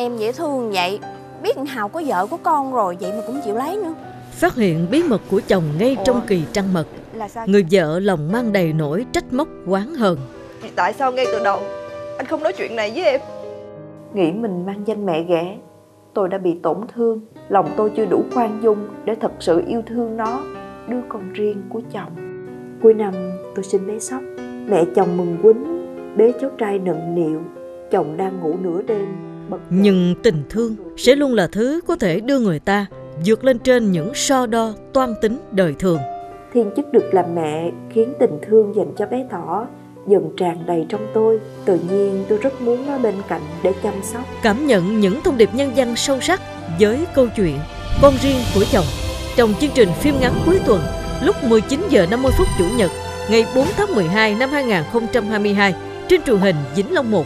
Em dễ thương vậy. Biết Hào có vợ có con rồi Vậy mà cũng chịu lấy nữa. Phát hiện bí mật của chồng ngay Ủa? trong kỳ trăng mật. Là sao? Người vợ lòng mang đầy nỗi trách móc oán hờn. Tại sao ngay từ đầu Anh không nói chuyện này với em? Nghĩ mình mang danh mẹ ghẻ Tôi đã bị tổn thương. Lòng tôi chưa đủ khoan dung Để thật sự yêu thương nó Đứa con riêng của chồng. Cuối năm tôi sinh bé sóc Mẹ chồng mừng quýnh Bế cháu trai nựng nịu Chồng đang ngủ nửa đêm. Nhưng tình thương sẽ luôn là thứ có thể đưa người ta vượt lên trên những so đo toan tính đời thường. Thiên chức được làm mẹ khiến tình thương dành cho bé thỏ dần tràn đầy trong tôi. Tự nhiên tôi rất muốn nó bên cạnh để chăm sóc. Cảm nhận những thông điệp nhân văn sâu sắc với câu chuyện Con riêng của chồng trong chương trình phim ngắn cuối tuần lúc 19 giờ 50 phút Chủ nhật ngày 4 tháng 12 năm 2022 trên truyền hình Vĩnh Long 1